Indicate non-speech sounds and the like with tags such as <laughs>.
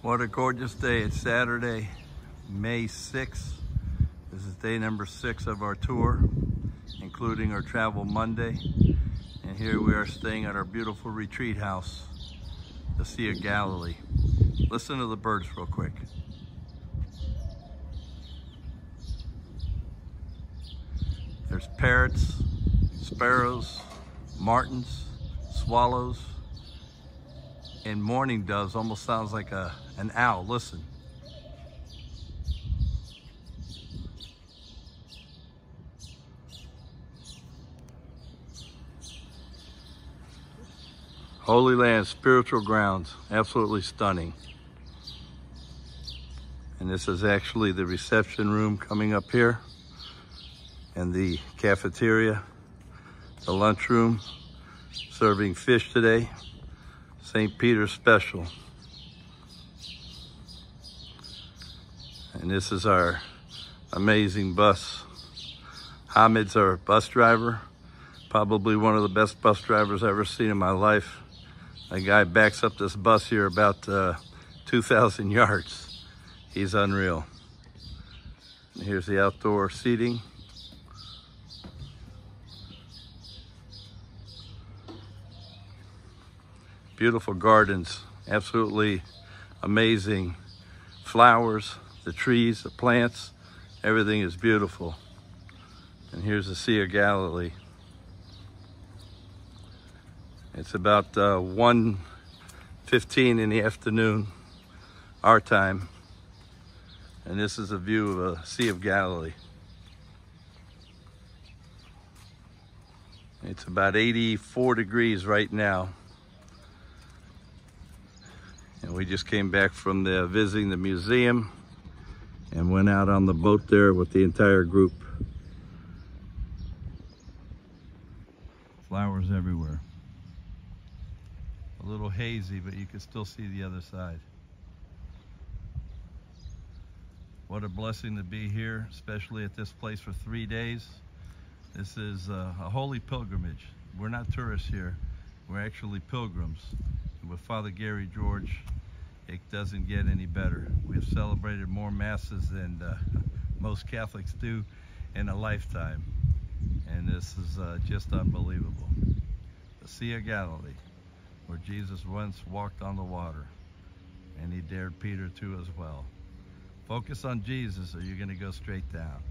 What a gorgeous day. It's Saturday, May 6th. This is day number six of our tour, including our travel Monday. And here we are staying at our beautiful retreat house, the Sea of Galilee. Listen to the birds real quick. There's parrots, sparrows, martins, swallows, and mourning doves almost sounds like a, an owl. Listen. Holy Land, spiritual grounds, absolutely stunning. And this is actually the reception room coming up here and the cafeteria, the lunchroom, serving fish today. St. Peter's Special. And this is our amazing bus. Hamid's our bus driver, probably one of the best bus drivers I've ever seen in my life. A guy backs up this bus here about uh, 2,000 yards. He's unreal. Here's the outdoor seating. Beautiful gardens, absolutely amazing flowers, the trees, the plants, everything is beautiful. And here's the Sea of Galilee. It's about uh, 1.15 in the afternoon, our time. And this is a view of the Sea of Galilee. It's about 84 degrees right now. And we just came back from the visiting the museum and went out on the boat there with the entire group. Flowers everywhere. A little hazy, but you can still see the other side. What a blessing to be here, especially at this place for three days. This is a, a holy pilgrimage. We're not tourists here. We're actually pilgrims with Father Gary George, it doesn't get any better. We've celebrated more masses than uh, <laughs> most Catholics do in a lifetime. And this is uh, just unbelievable. The Sea of Galilee, where Jesus once walked on the water, and he dared Peter to as well. Focus on Jesus or you're going to go straight down.